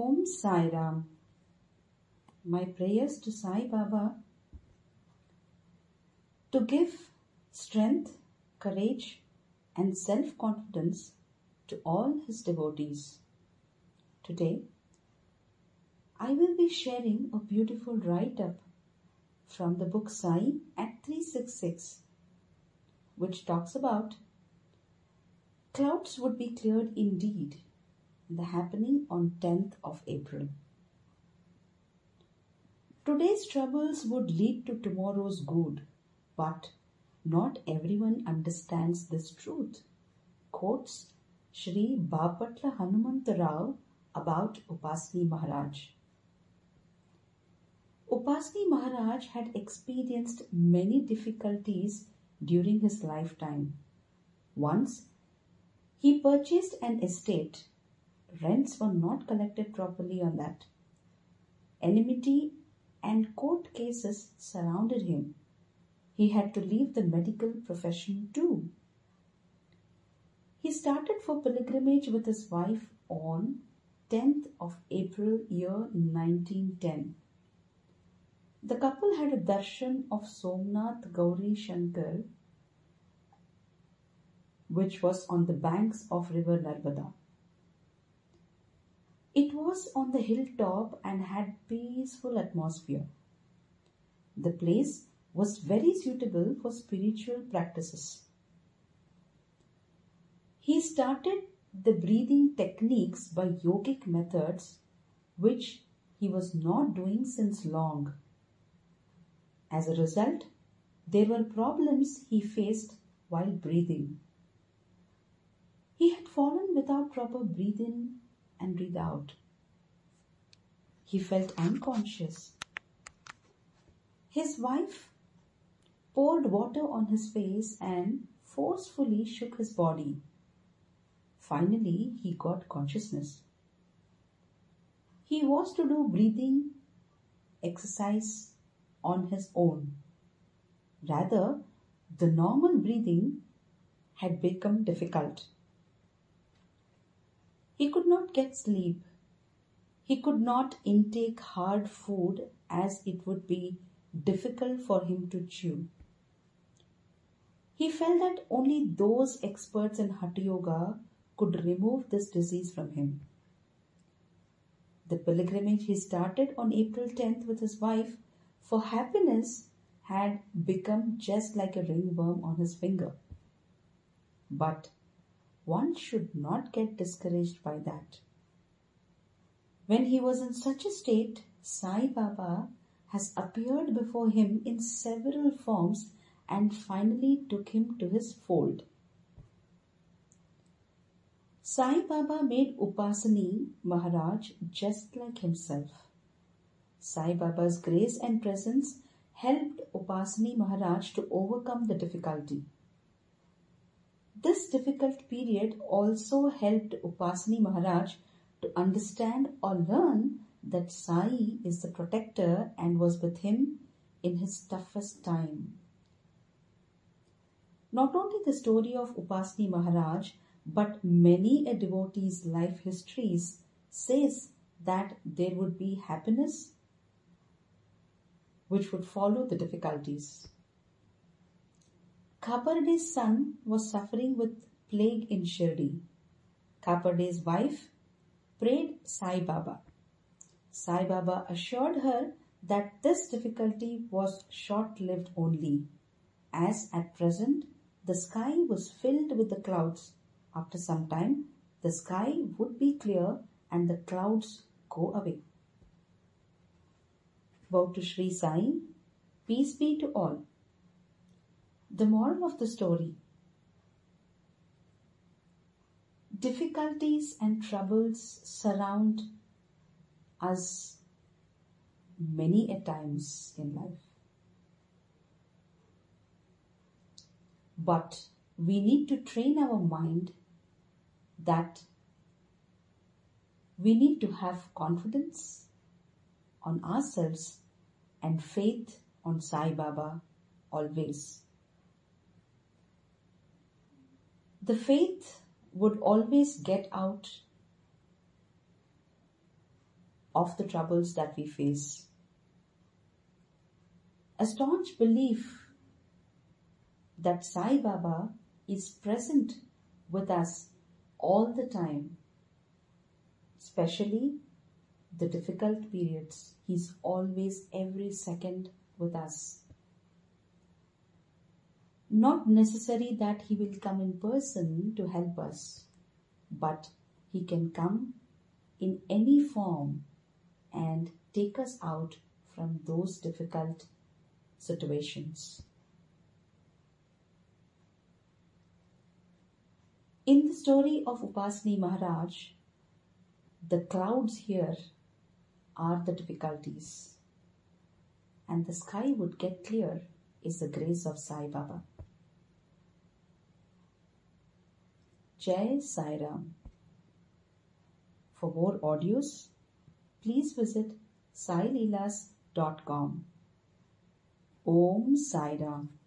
Om Sai Ram. My prayers to Sai Baba to give strength, courage, and self confidence to all his devotees. Today, I will be sharing a beautiful write up from the book Sai at 366, which talks about clouds would be cleared indeed the happening on 10th of April. Today's troubles would lead to tomorrow's good, but not everyone understands this truth. Quotes Shri Bapatla Hanumantarao about Upasni Maharaj. Upasni Maharaj had experienced many difficulties during his lifetime. Once, he purchased an estate Rents were not collected properly on that. Enmity and court cases surrounded him. He had to leave the medical profession too. He started for pilgrimage with his wife on 10th of April year 1910. The couple had a darshan of Somnath Gauri Shankar which was on the banks of river Narmada. It was on the hilltop and had peaceful atmosphere. The place was very suitable for spiritual practices. He started the breathing techniques by yogic methods which he was not doing since long. As a result, there were problems he faced while breathing. He had fallen without proper breathing and breathe out. He felt unconscious. His wife poured water on his face and forcefully shook his body. Finally, he got consciousness. He was to do breathing exercise on his own. Rather, the normal breathing had become difficult. He could not get sleep. He could not intake hard food as it would be difficult for him to chew. He felt that only those experts in Hatha Yoga could remove this disease from him. The pilgrimage he started on April 10th with his wife for happiness had become just like a ringworm on his finger. But one should not get discouraged by that. When he was in such a state, Sai Baba has appeared before him in several forms and finally took him to his fold. Sai Baba made Upasani Maharaj just like himself. Sai Baba's grace and presence helped Upasani Maharaj to overcome the difficulty. This difficult period also helped Upasani Maharaj to understand or learn that Sai is the protector and was with him in his toughest time. Not only the story of Upasani Maharaj, but many a devotee's life histories says that there would be happiness which would follow the difficulties. Kaparde's son was suffering with plague in Shirdi. Kaparde's wife prayed Sai Baba. Sai Baba assured her that this difficulty was short lived only, as at present the sky was filled with the clouds. After some time, the sky would be clear and the clouds go away. Bow to Sri Sai, peace be to all. The moral of the story difficulties and troubles surround us many a times in life. But we need to train our mind that we need to have confidence on ourselves and faith on Sai Baba always. The faith would always get out of the troubles that we face. A staunch belief that Sai Baba is present with us all the time, especially the difficult periods. He's always every second with us. Not necessary that he will come in person to help us, but he can come in any form and take us out from those difficult situations. In the story of Upasni Maharaj, the clouds here are the difficulties, and the sky would get clear is the grace of Sai Baba. Jai Sai Ram. For more audios, please visit saileelas.com. Om Sai Ram.